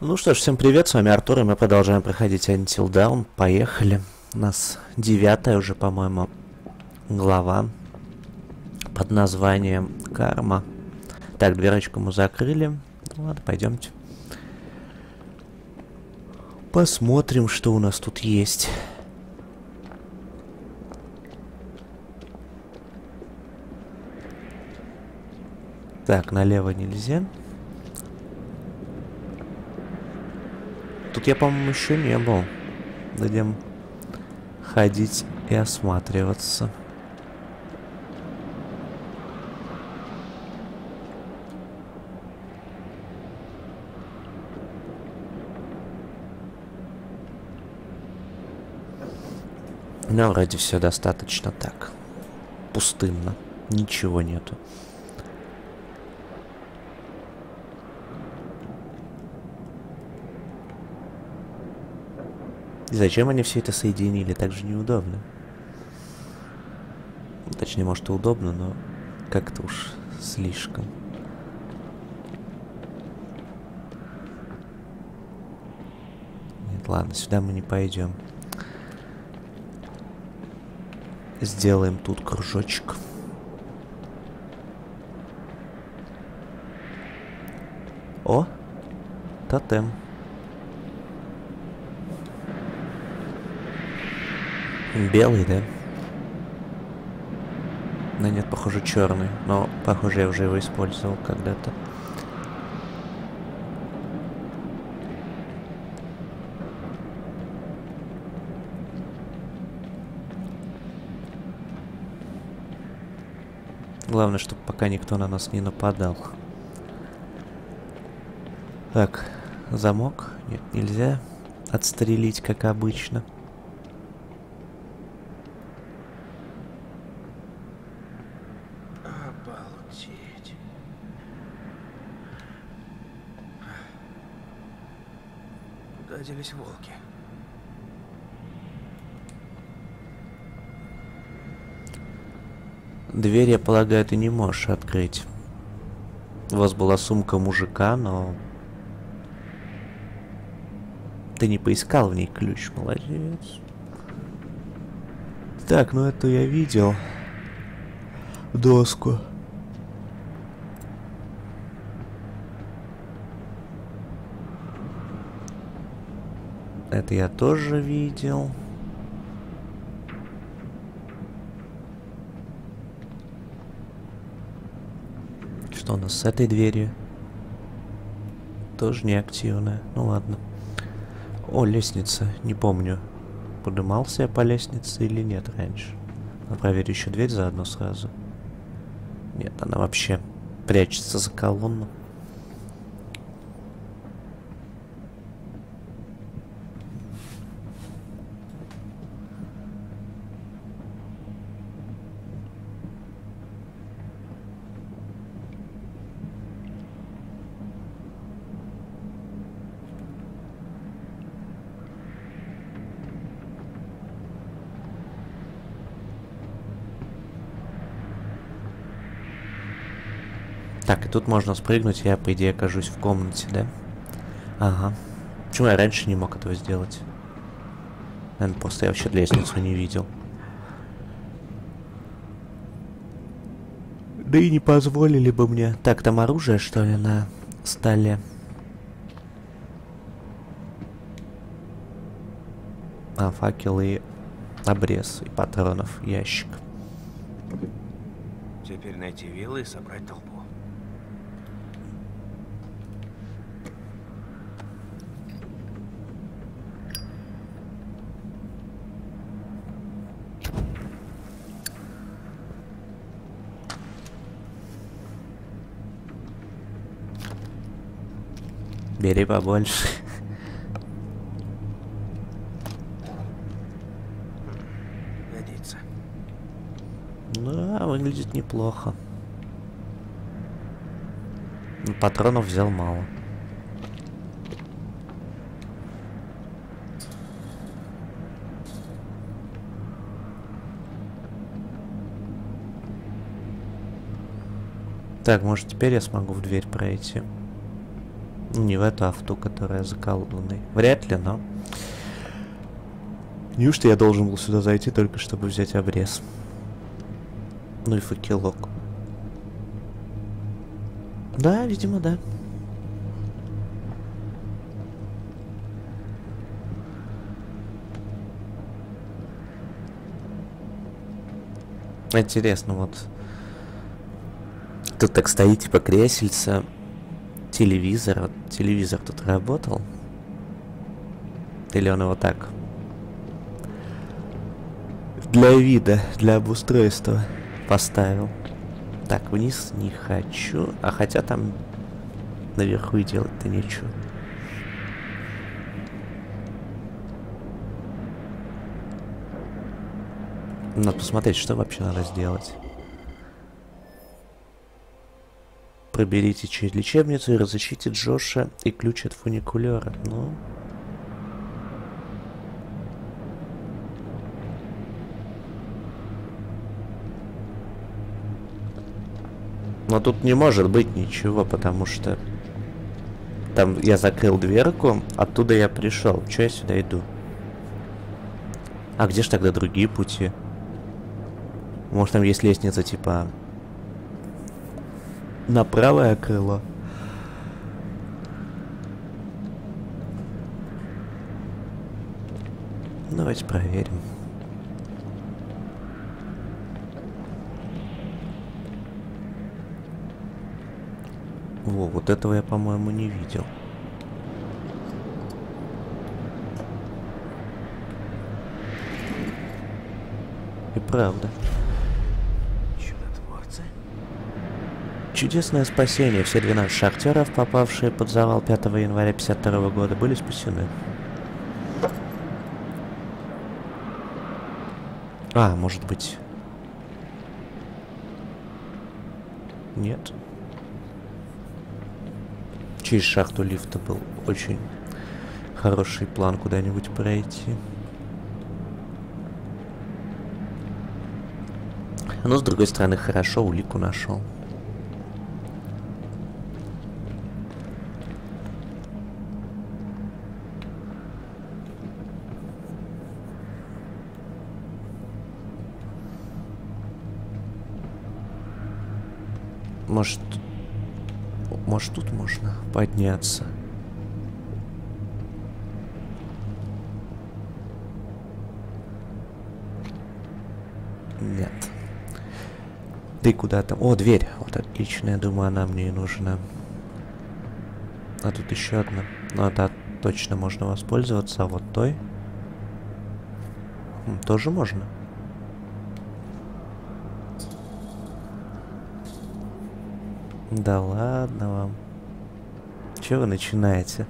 Ну что ж, всем привет, с вами Артур, и мы продолжаем проходить Until Dawn. Поехали. У нас девятая уже, по-моему, глава под названием Карма. Так, дверочку мы закрыли. Ну ладно, пойдемте. Посмотрим, что у нас тут есть. Так, налево нельзя. Тут я, по-моему, еще не был. Будем ходить и осматриваться. Ну, вроде все достаточно так. Пустынно. Ничего нету. И зачем они все это соединили? Так же неудобно. Точнее, может и удобно, но как-то уж слишком. Нет, ладно, сюда мы не пойдем. Сделаем тут кружочек. О, тотем. Белый, да? Да нет, похоже, черный. Но, похоже, я уже его использовал когда-то. Главное, чтобы пока никто на нас не нападал. Так, замок. Нет, нельзя отстрелить, как обычно. Обалдеть. Куда делись волки? Дверь, я полагаю, ты не можешь открыть. У вас была сумка мужика, но... Ты не поискал в ней ключ, молодец. Так, ну эту я видел. Доску. Это я тоже видел. Что у нас с этой дверью? Тоже неактивная. Ну ладно. О, лестница. Не помню, подымался я по лестнице или нет раньше. Надо проверить еще дверь заодно сразу. Нет, она вообще прячется за колонну. Так, и тут можно спрыгнуть, я, по идее, окажусь в комнате, да? Ага. Почему я раньше не мог этого сделать? Наверное, просто я вообще лестницу не видел. Да и не позволили бы мне. Так, там оружие, что ли, на столе? А, факел и обрез, и патронов, ящик. Теперь найти виллы и собрать толпу. Бери побольше. Годится. Да, выглядит неплохо. Но Патронов взял мало. Так, может теперь я смогу в дверь пройти. Не в эту, а в ту, которая заколдунной. Вряд ли, но... Неужто я должен был сюда зайти только чтобы взять обрез? Ну и факелок. Да, видимо, да. Интересно, вот тут так стоит, типа кресельца, телевизор. Вот телевизор тут работал? Или он его так? Для вида, для обустройства поставил. Так, вниз не хочу. А хотя там наверху и делать-то нечего. Надо посмотреть, что вообще надо сделать. Проберите через лечебницу и разыщите Джоша и ключ от фуникулера. Ну... Но тут не может быть ничего, потому что... Там я закрыл дверку, оттуда я пришел. Че я сюда иду? А где же тогда другие пути? Может там есть лестница типа на правое крыло. Давайте проверим. Во, вот этого я, по-моему, не видел. И правда. Чудесное спасение. Все 12 шахтеров, попавшие под завал 5 января 52 года, были спасены. А, может быть... Нет. Через шахту лифта был очень хороший план куда-нибудь пройти. Но с другой стороны, хорошо улику нашел. Может, тут можно подняться? Нет. Да и куда там? О, дверь. Вот отлично, я думаю, она мне и нужна. А тут еще одна. Ну, это точно можно воспользоваться. А вот той... Тоже можно. Да ладно вам. Че вы начинаете?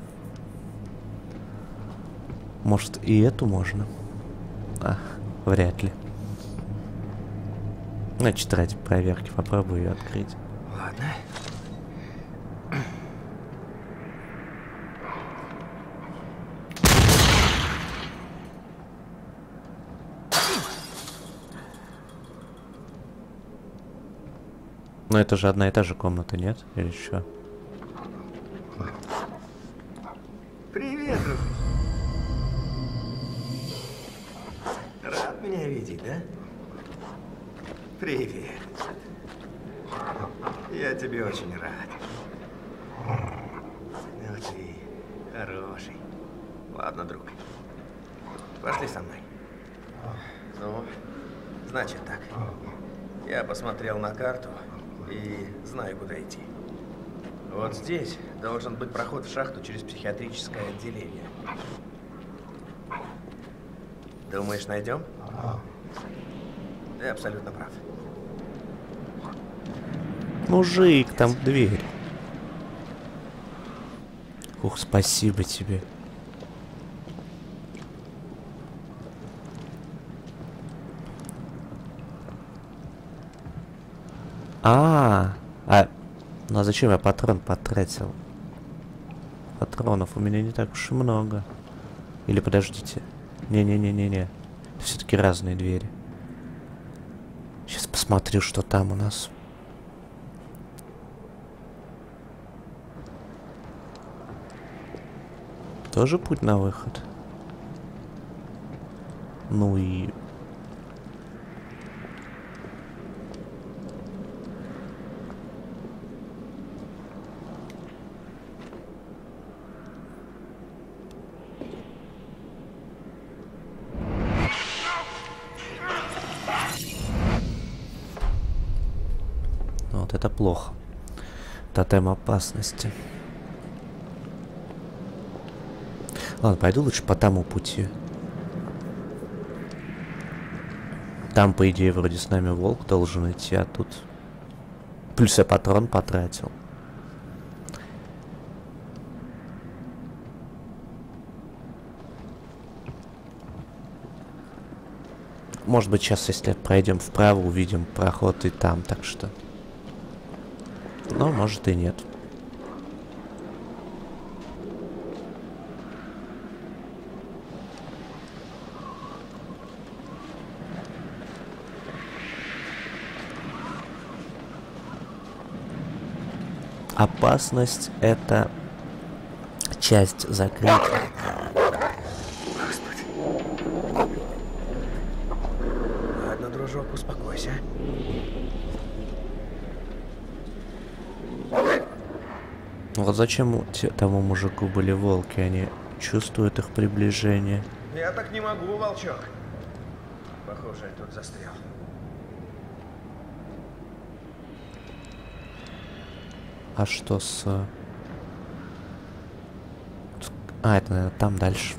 Может, и эту можно? А, вряд ли. Значит, ради проверки попробую ее открыть. Ладно. Это же одна и та же комната, нет? Или что? Идти. Вот здесь должен быть проход в шахту через психиатрическое отделение. Думаешь, найдем? Ты абсолютно прав. Мужик, там дверь. Ух, спасибо тебе. А, а, ну а зачем я патрон потратил? Патронов у меня не так уж и много. Или подождите. Не-не-не-не-не. Все-таки разные двери. Сейчас посмотрю, что там у нас. тоже путь на выход. Ну и... Вот это плохо. Тотем опасности. Ладно, пойду лучше по тому пути. Там, по идее, вроде с нами волк должен идти, а тут... Плюс я патрон потратил. Может быть, сейчас, если пройдем вправо, увидим проход и там, так что... Но, может и нет. Опасность — это часть закрытия. Ладно, дружок, успокойся. Вот зачем тому мужику были волки? Они чувствуют их приближение. Я так не могу, волчок. Похоже, я тут застрял. А что с- А, это, наверное, там дальше.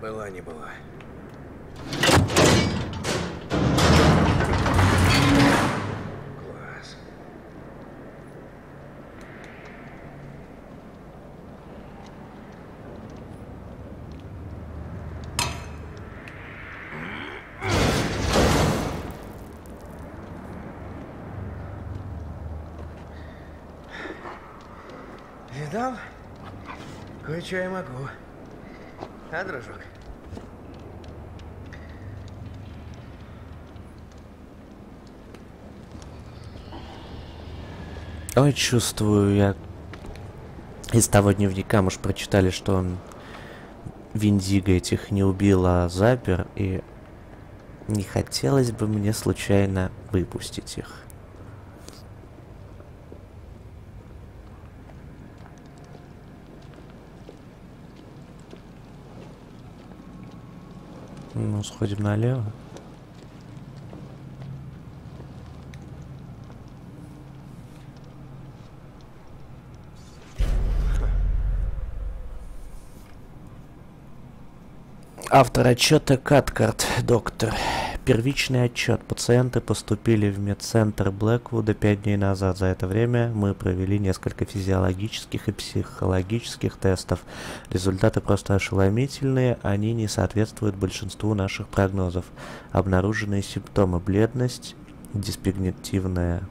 Была не была. Класс. Видал? Кое-что я могу. А, дружок? Ой, чувствую, я из того дневника, может, прочитали, что он Виндиго этих не убил, а запер, и не хотелось бы мне случайно выпустить их. Ну, сходим налево. Автор отчета Каткарт, доктор. Первичный отчет. Пациенты поступили в медцентр Блэквуда пять дней назад. За это время мы провели несколько физиологических и психологических тестов. Результаты просто ошеломительные, они не соответствуют большинству наших прогнозов. Обнаруженные симптомы бледность, диспигнитивная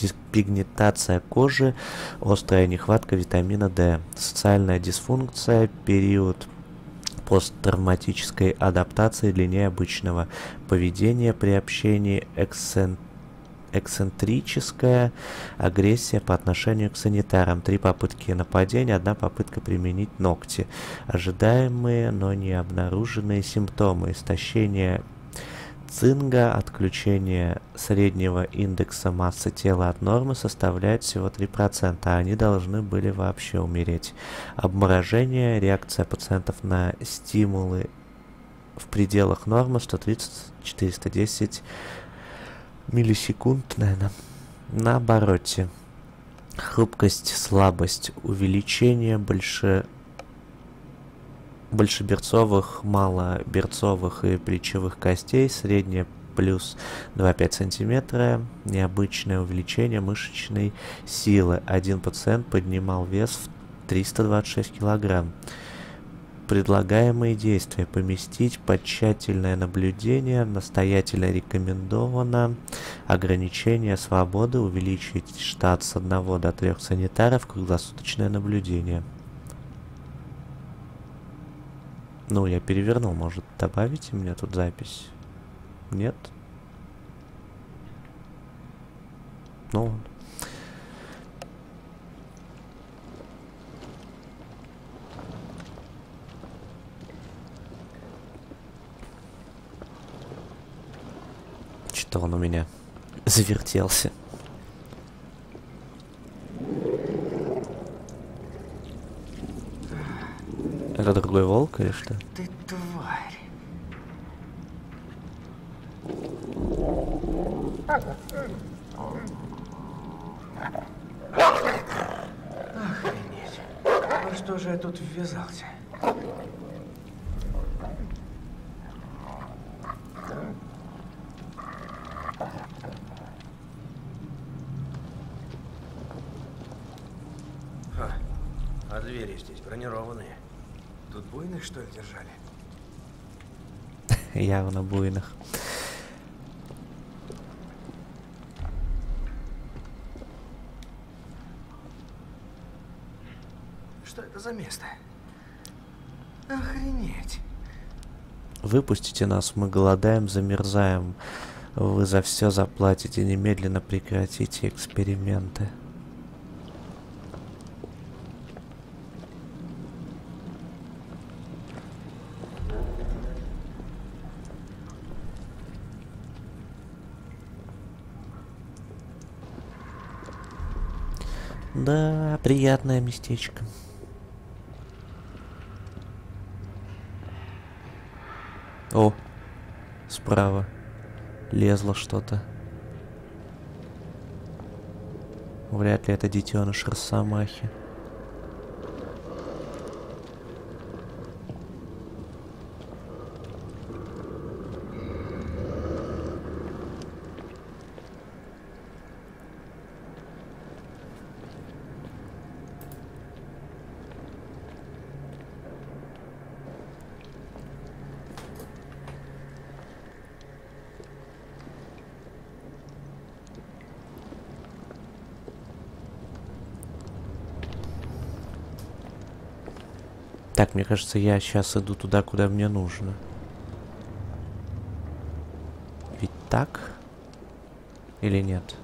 диспигнетация кожи, острая нехватка витамина D, социальная дисфункция, период посттравматической адаптации длиннее обычного, поведение при общении эксцен- эксцентрическая агрессия по отношению к санитарам, три попытки нападения, одна попытка применить ногти, ожидаемые, но не обнаруженные симптомы, истощение цинга, отключение среднего индекса массы тела от нормы составляет всего 3%, а они должны были вообще умереть. Обморожение, реакция пациентов на стимулы в пределах нормы 130-410 миллисекунд, наверное, на обороте. Хрупкость, слабость, увеличение больше большеберцовых, малоберцовых и плечевых костей, среднее плюс 2,5 сантиметра, необычное увеличение мышечной силы. Один пациент поднимал вес в 326 килограмм. Предлагаемые действия поместить под тщательное наблюдение настоятельно рекомендовано ограничение свободы, увеличить штат с 1 до 3 санитаров, круглосуточное наблюдение. Ну, я перевернул, может, добавите мне тут запись? Нет? Ну, что он у меня завертелся. Это другой волк или что? Ты тварь. Охренеть. Ну что же я тут ввязался? А, а двери здесь бронированные. Тут буйных, что ли, держали? Явно буйных. Что это за место? Охренеть. Выпустите нас, мы голодаем, замерзаем. Вы за все заплатите, немедленно прекратите эксперименты. Да, приятное местечко. О, справа лезло что-то. Вряд ли это детеныш Росомахи. Так, мне кажется, я сейчас иду туда, куда мне нужно. Ведь так? Или нет?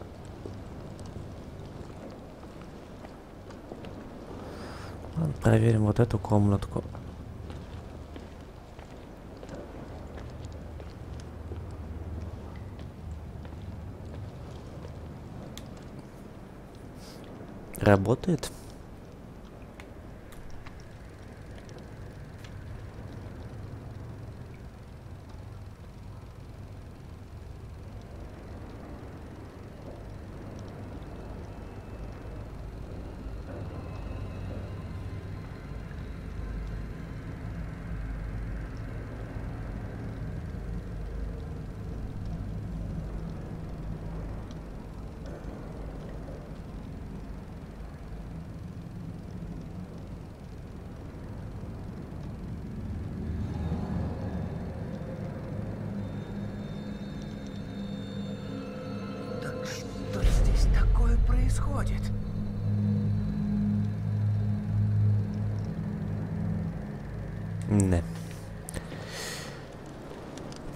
Проверим вот эту комнатку. Работает?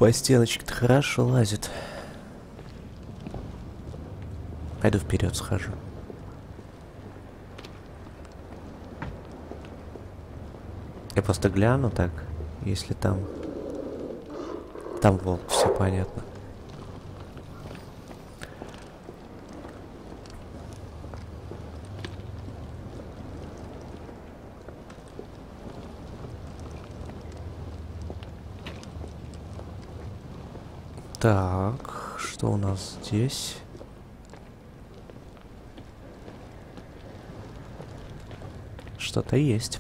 По стеночке-то хорошо лазит. Пойду вперед схожу. Я просто гляну так, если там... Там волк, все понятно. Так, что у нас здесь? Что-то есть.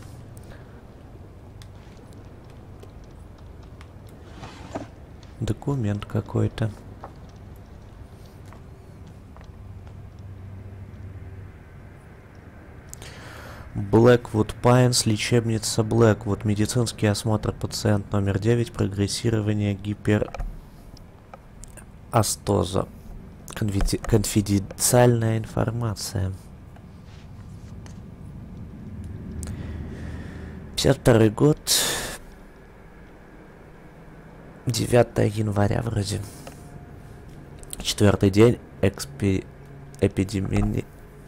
Документ какой-то. Blackwood Pines, лечебница Blackwood, медицинский осмотр пациент номер 9, прогрессирование гиперастоза. Конфиди- конфиденциальная информация. 52 год. 9 января вроде. Четвертый день экспи... эпидеми...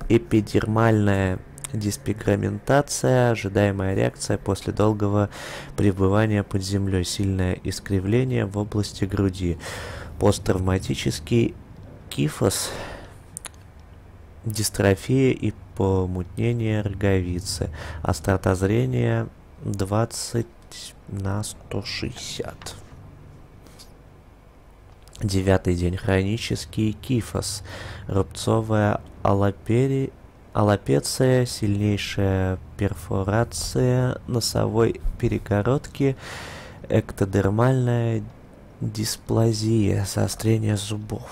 эпидермальная диспигментация, ожидаемая реакция после долгого пребывания под землей, сильное искривление в области груди, посттравматический кифос, дистрофия и помутнение роговицы, острота зрения 20 на 160. Девятый день. Хронический кифос. Рубцовая аллопери... аллопеция, сильнейшая перфорация носовой перегородки, эктодермальная дисплазия, заострение зубов.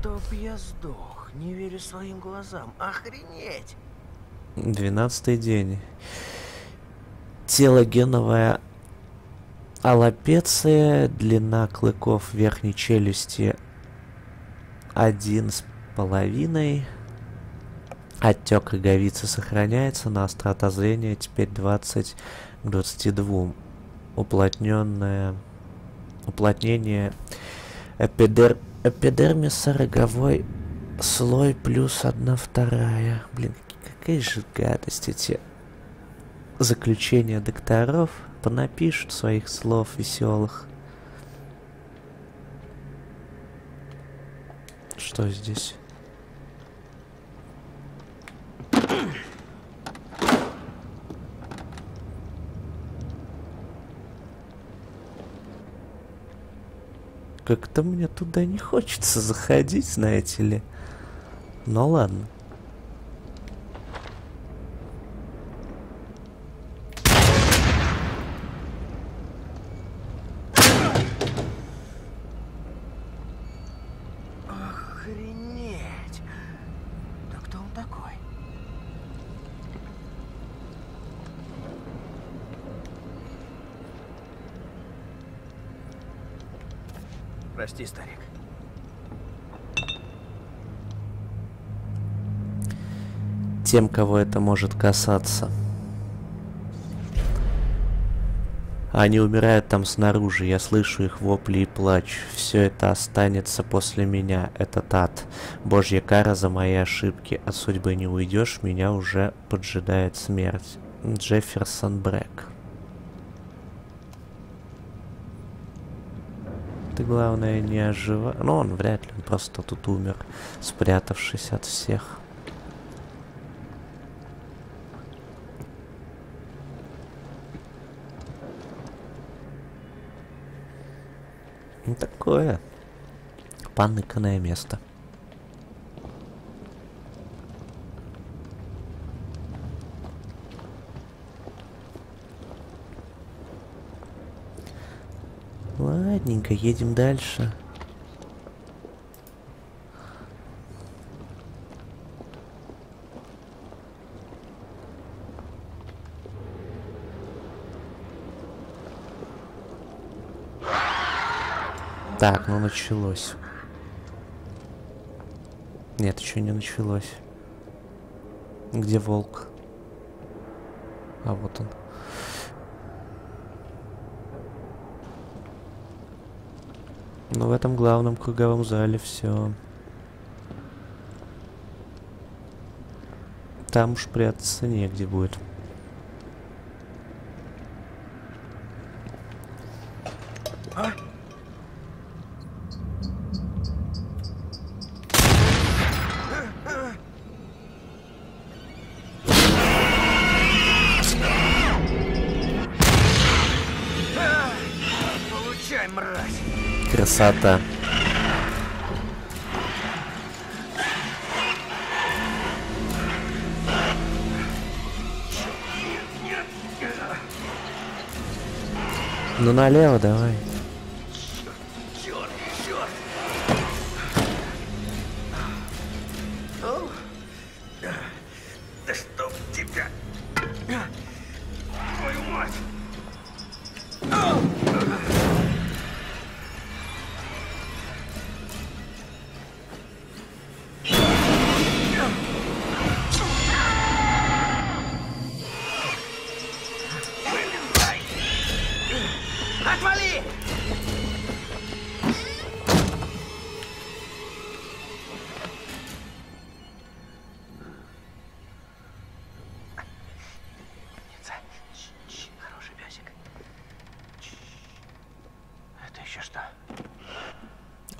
Чтоб я сдох, не верю своим глазам. Охренеть! Двенадцатый день. Телогеновая Аллопеция, длина клыков верхней челюсти один с половиной. Отек роговицы сохраняется, но острота зрения теперь 20 к 22. Уплотненное уплотнение эпидер... эпидермиса роговой слой плюс одна вторая. Блин, какая же гадость эти заключения докторов понапишут своих слов веселых. Что здесь? Как-то мне туда не хочется заходить, знаете ли. Ну ладно. Прости, старик. Тем, кого это может касаться. Они умирают там снаружи, я слышу их вопли и плач. Все это останется после меня, этот ад. Божья кара за мои ошибки. От судьбы не уйдешь, меня уже поджидает смерть. Джефферсон Брэк. Ты, главное, не ожива... Ну, он вряд ли, он просто тут умер, спрятавшись от всех. Ну, такое паныканное место. Ладненько, едем дальше. Так, ну началось. Нет, еще не началось. Где волк? А вот он. Ну, в этом главном круговом зале все. Там уж прятаться негде будет. Красота. Ну налево давай.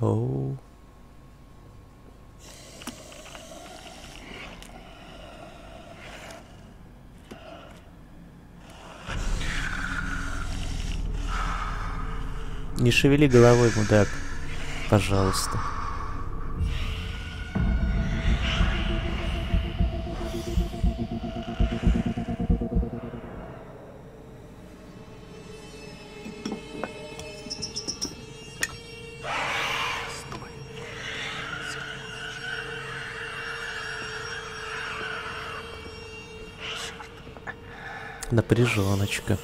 Оу. Не шевели головой, мудак. Пожалуйста. Напряженочка.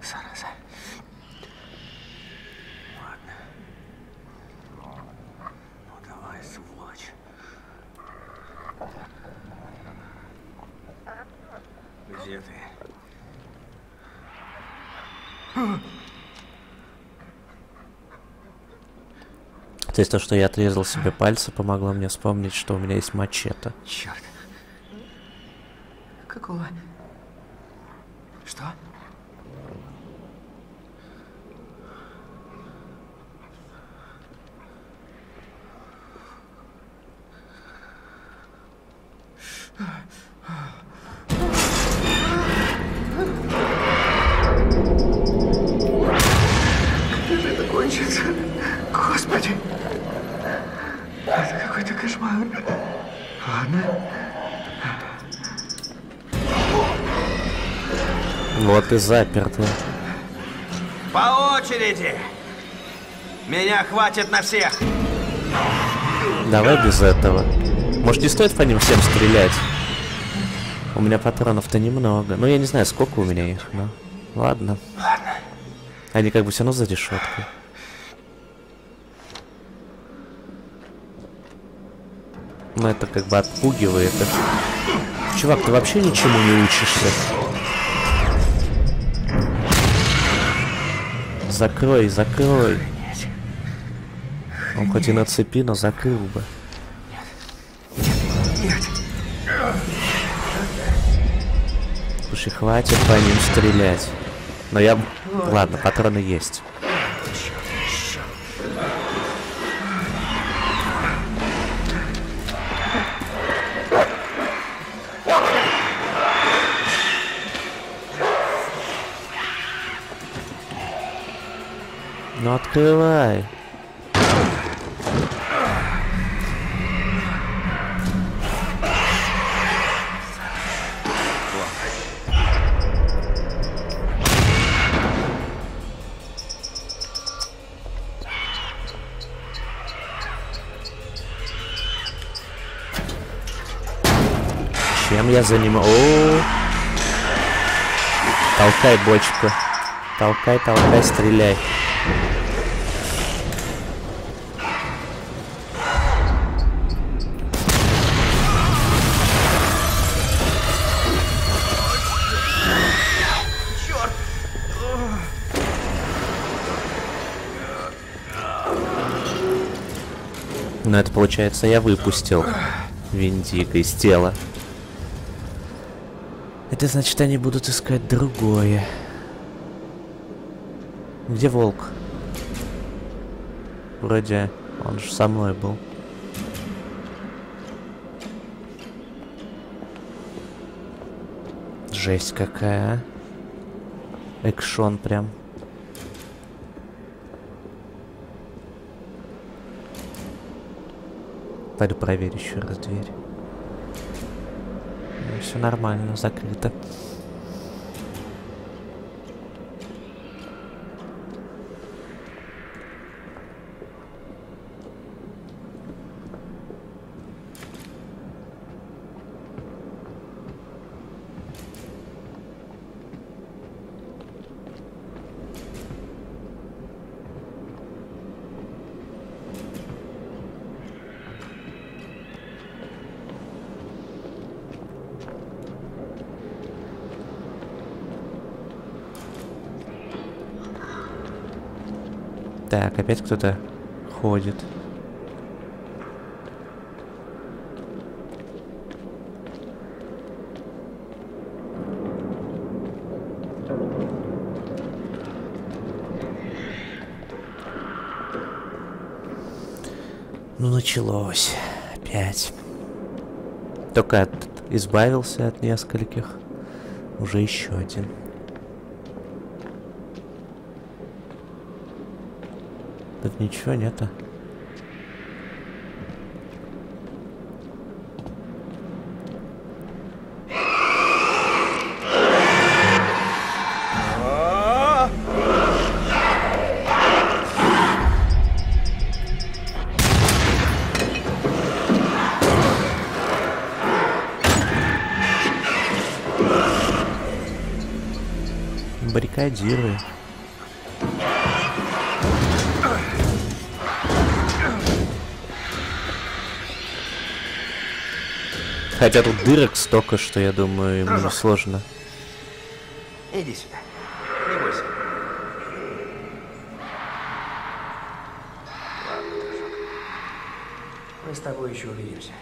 Зараза. Ладно. Ну давай, сволочь. Где ты? То есть то, что я отрезал себе пальцы, помогло мне вспомнить, что у меня есть мачете. Черт. Какого? Что? Когда Вот и заперто. По очереди! Меня хватит на всех! Давай без этого. Может, не стоит по ним всем стрелять? У меня патронов-то немного. Ну, я не знаю, сколько у меня их, но... Ладно. Ладно. Они как бы все равно за решеткой. Но это как бы отпугивает их. Чувак, ты вообще ничему не учишься? Закрой, закрой. Он хоть и на цепи, но закрыл бы. Слушай, хватит по ним стрелять. Но я... Ладно, патроны есть. Открывай. Чем я занимаюсь? Толкай бочку. Толкай, толкай, стреляй. Но это получается я выпустил Виндика из тела. Это значит они будут искать другое. Где волк? Вроде он же со мной был. Жесть какая, а? Экшон прям. Пойду проверю еще раз дверь. Все нормально, закрыто. Так, опять кто-то ходит. Ну, началось. Опять. Только от, избавился от нескольких. Уже еще один. Тут ничего нету. Баррикадируй. Хотя тут дырок столько, что я думаю, ему Дружок. сложно. Иди сюда. Не бойся. Ладно, дружок. Мы с тобой еще увидимся.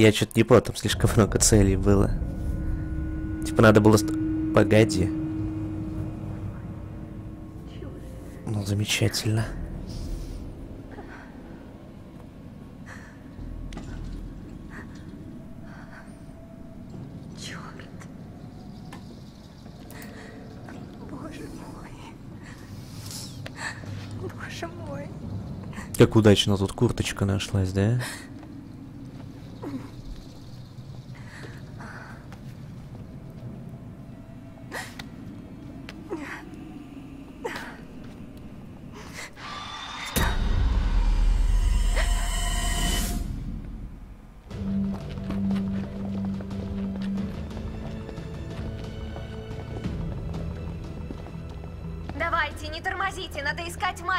Я что-то не понял, там слишком много целей было. Типа надо было... Погоди. Ну, замечательно. Черт. Боже мой. Боже мой. Как удачно тут курточка нашлась, да?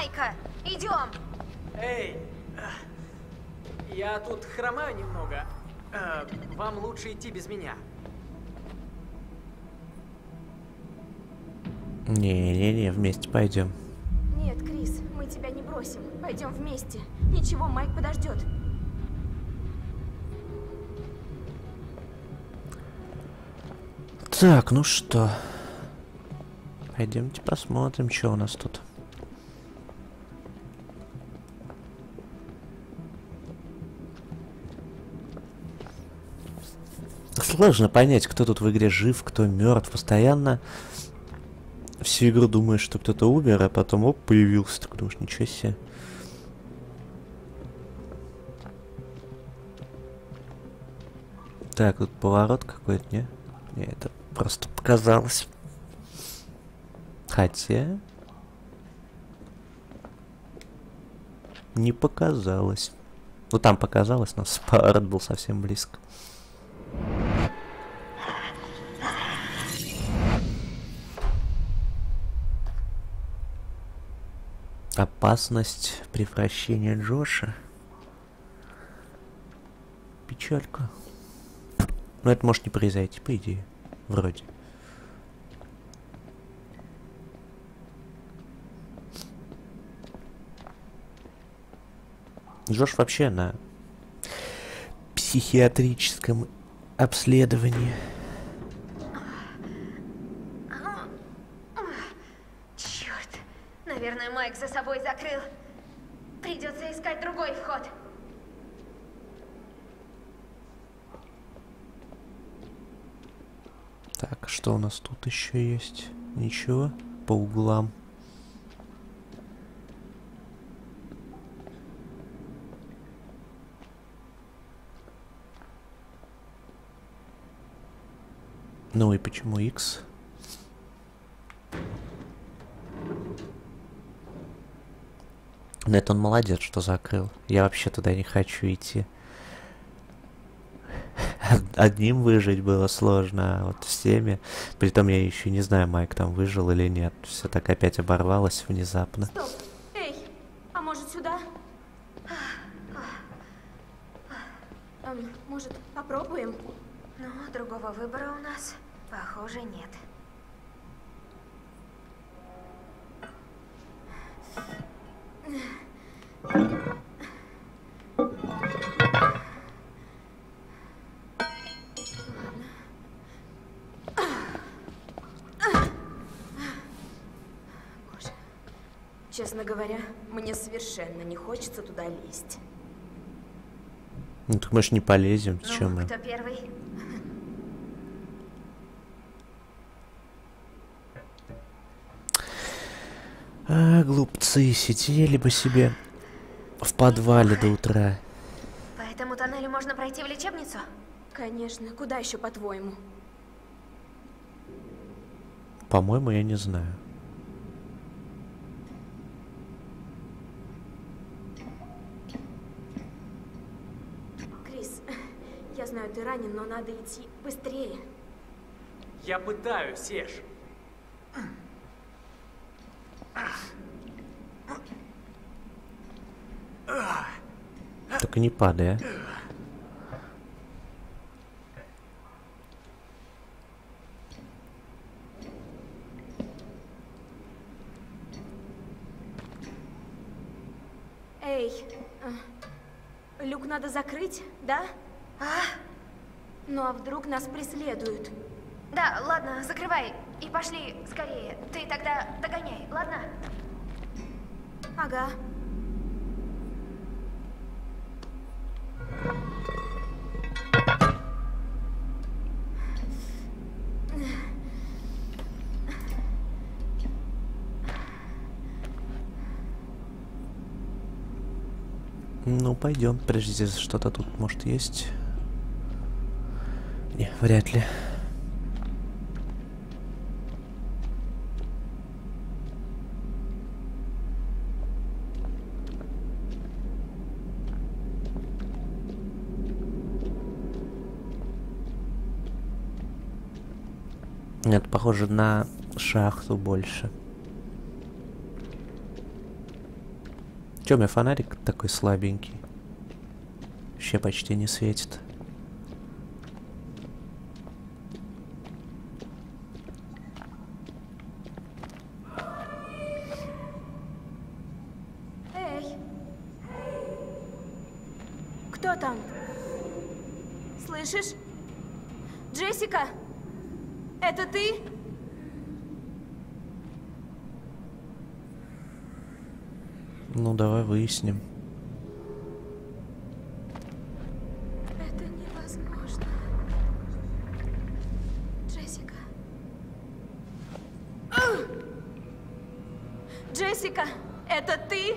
Майка. Идем. Эй, э, я тут хромаю немного. Э, Вам лучше идти без меня. Не-не-не, вместе пойдем. Нет, Крис, мы тебя не бросим. Пойдем вместе. Ничего, Майк подождет. Так, ну что? Пойдемте посмотрим, что у нас тут. Сложно понять, кто тут в игре жив, кто мертв. Постоянно всю игру думаешь, что кто-то умер, а потом оп, появился. Так думаешь, ничего себе. Так, тут поворот какой-то, не? Не, это просто показалось. Хотя... Не показалось. Ну там показалось, но поворот был совсем близко. Опасность превращения Джоша. Печалька. Но это может не произойти, по идее. Вроде. Джош вообще на психиатрическом обследовании. Черт. Наверное, Майк за собой закрыл. Придется искать другой вход. Так, что у нас тут еще есть? Ничего? По углам. Ну и почему X? Ну это он молодец, что закрыл. Я вообще туда не хочу идти. одним выжить было сложно, а вот всеми. Притом я еще не знаю, Майк там выжил или нет. Все так опять оборвалось внезапно. Стоп. Эй, а может сюда? Эм, может, попробуем? Ну, другого выбора у нас, похоже, нет. Честно говоря, мне совершенно не хочется туда лезть. Ну так мы ж не полезем, Ну, чем мы? кто первый? А, глупцы, сидели бы себе в подвале до утра. По этому тоннелю можно пройти в лечебницу? Конечно, куда еще по-твоему? По-моему, я не знаю. Крис, я знаю, ты ранен, но надо идти быстрее. Я пытаюсь, Эш. Только не падай, а. Эй, а, люк надо закрыть, да? А? Ну а вдруг нас преследуют? Да, ладно, закрывай. И пошли скорее. Ты тогда догоняй, ладно? Ага. Пойдем. Подождите, что-то тут, может, есть? Не, вряд ли. Нет, похоже на шахту больше. Че, у меня фонарик такой слабенький? Вообще почти не светит. Эй! Кто там? Слышишь? Джессика? Это ты? Ну, давай выясним. Это невозможно. Джессика. Джессика, это ты?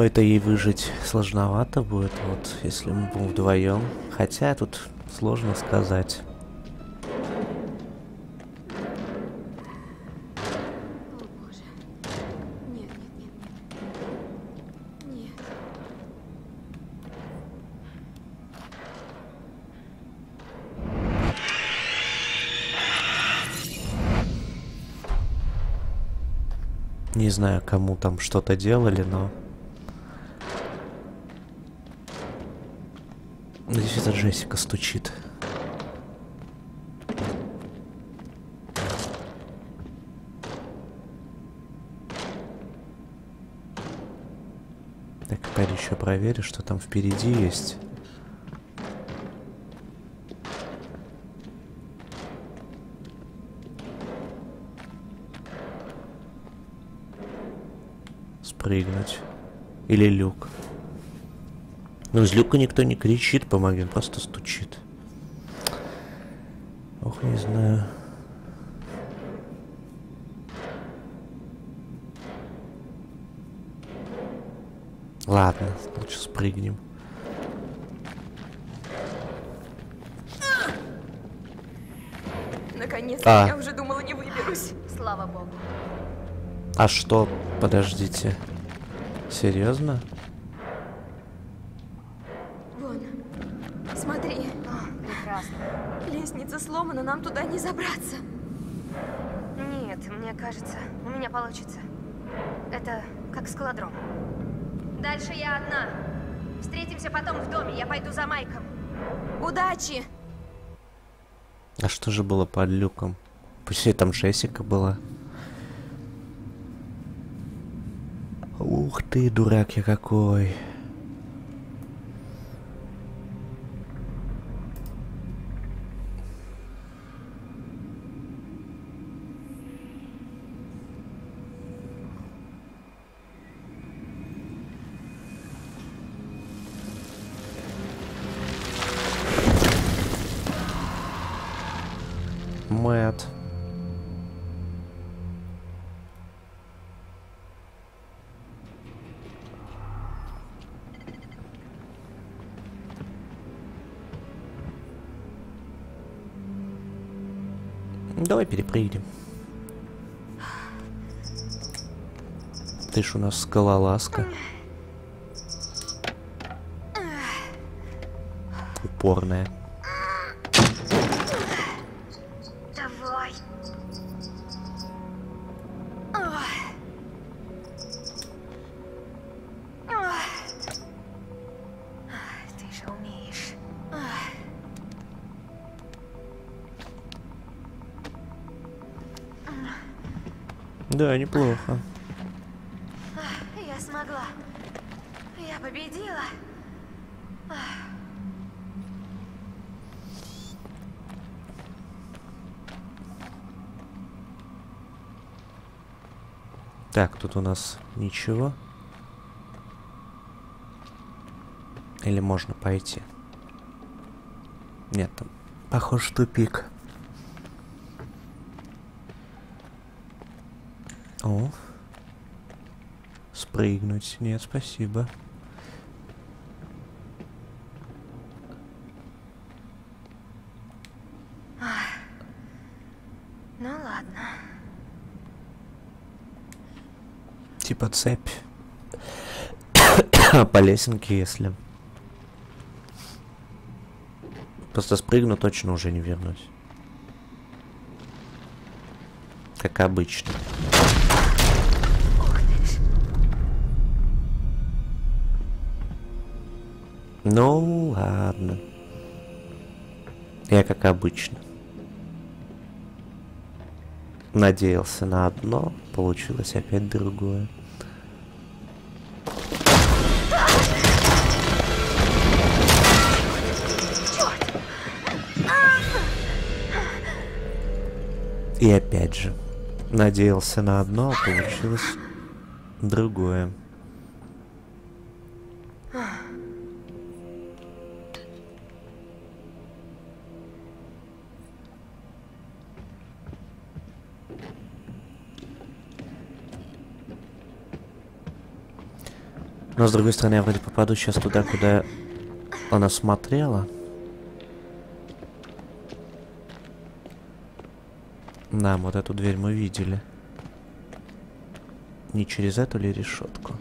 Одной-то ей выжить сложновато будет, вот, если мы будем вдвоем. Хотя тут сложно сказать. Не знаю, кому там что-то делали, но... Здесь это Джессика стучит. Так, теперь еще проверю, что там впереди есть. Спрыгнуть. Или люк. Ну, из люка никто не кричит, помоги, он просто стучит. Ох, не знаю. Ладно, лучше спрыгнем. Наконец-то А. я уже думала не А что? Подождите. Серьезно? А что же было под люком? Пусть там Джессика была. Ух ты, дурак я какой. Перепрыгнем. Ты ж у нас скалолазка. Упорная. Да, неплохо. Я смогла. Я победила. Так, тут у нас ничего. Или можно пойти? Нет, там, похож, тупик. О. Спрыгнуть. Нет, спасибо. Ну ладно. Типа цепь. По лесенке, если. Просто спрыгну, точно уже не вернусь. Как обычно. Ну ладно. Я как обычно. Надеялся на одно, получилось опять другое. И опять же, надеялся на одно, а получилось другое. Но с другой стороны, я вроде попаду сейчас туда, куда она смотрела. Да, вот эту дверь мы видели. Не через эту ли решетку?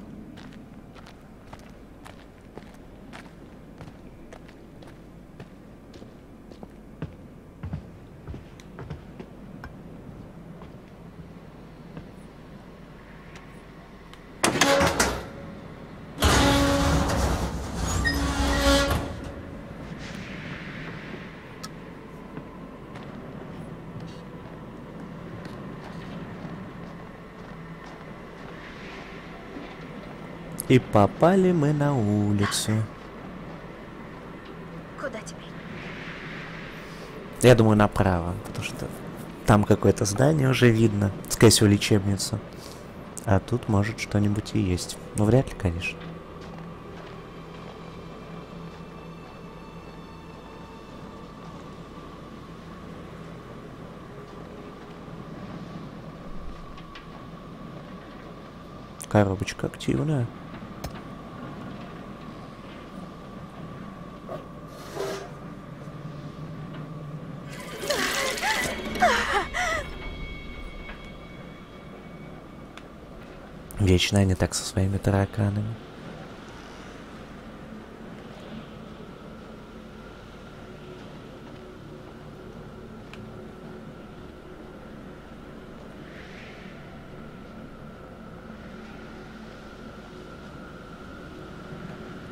И попали мы на улицу. Куда теперь? Я думаю, направо, потому что там какое-то здание уже видно, скорее всего, лечебница. А тут может что-нибудь и есть. Ну, вряд ли, конечно. Коробочка активная. Вечно они так со своими тараканами.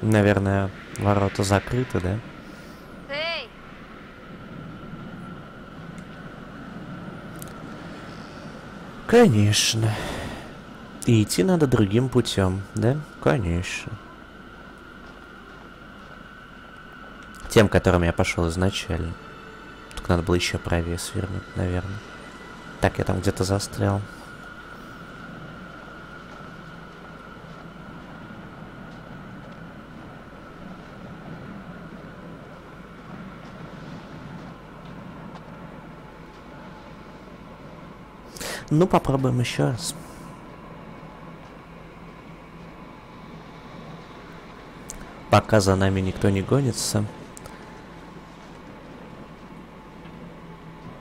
Наверное, ворота закрыты, да? Эй! Конечно. И идти надо другим путем, да? Конечно. Тем, которым я пошел изначально. Только надо было еще правее свернуть, наверное. Так, я там где-то застрял. Ну, попробуем еще раз. Пока за нами никто не гонится.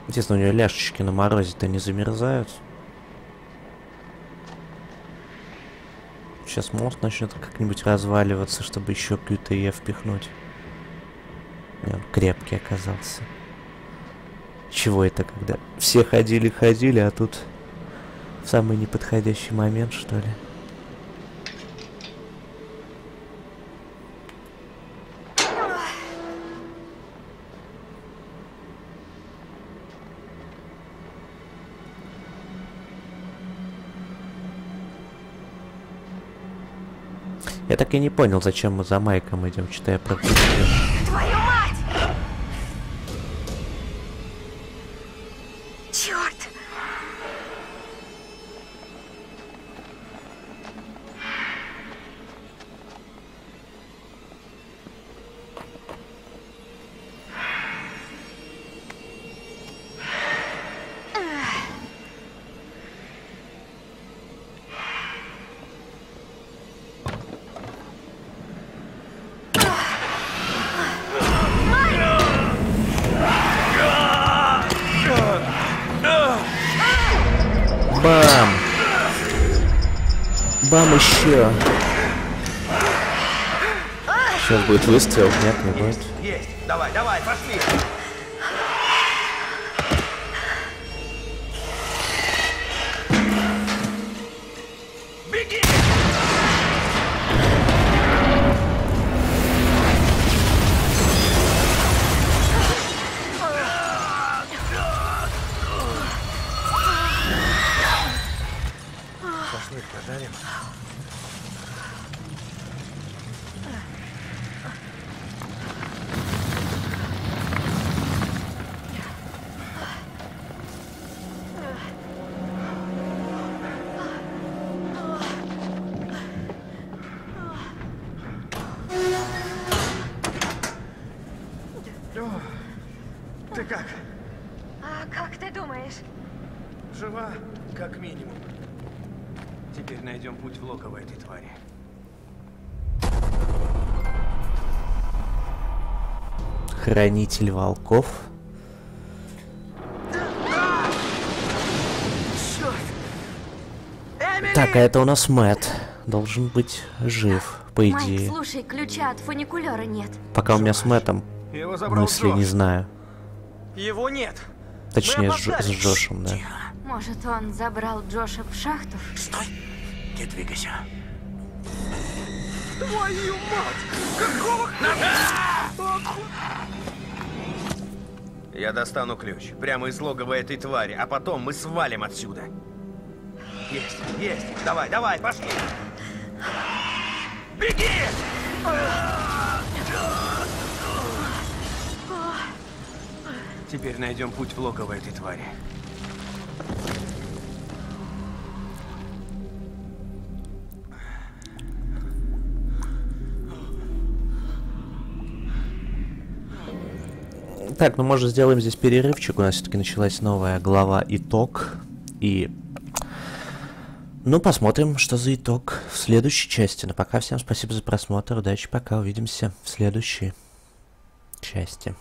Интересно, у нее ляшечки на морозе-то не замерзают? Сейчас мост начнет как-нибудь разваливаться, чтобы еще QTE впихнуть. И он крепкий оказался. Чего это, когда все ходили-ходили, а тут в самый неподходящий момент, что ли? Я так и не понял, зачем мы за Майком идем, что я пропустил. Выстрел, нет, не будет. Есть! Давай, давай, пошли! Как? А как ты думаешь? Жива, как минимум. Теперь найдем путь в логово этой твари. Хранитель волков. Так, а это у нас Мэт. Должен быть жив, по Майк, идее. слушай, ключа от фуникулера нет. Пока у меня с Мэтом мысли не знаю. Его нет. Точнее, с. Джошем, да. Может, он забрал Джоша в шахту? Стой! Не двигайся. Твою мать! Какого Я достану ключ прямо из логова этой твари, а потом мы свалим отсюда. Есть, есть. Давай, давай, пошли. Беги! Теперь найдем путь в логово этой твари. Так, ну может сделаем здесь перерывчик. У нас все-таки началась новая глава итог. И... Ну, посмотрим, что за итог в следующей части. Но пока всем спасибо за просмотр. Удачи, пока. Увидимся в следующей части.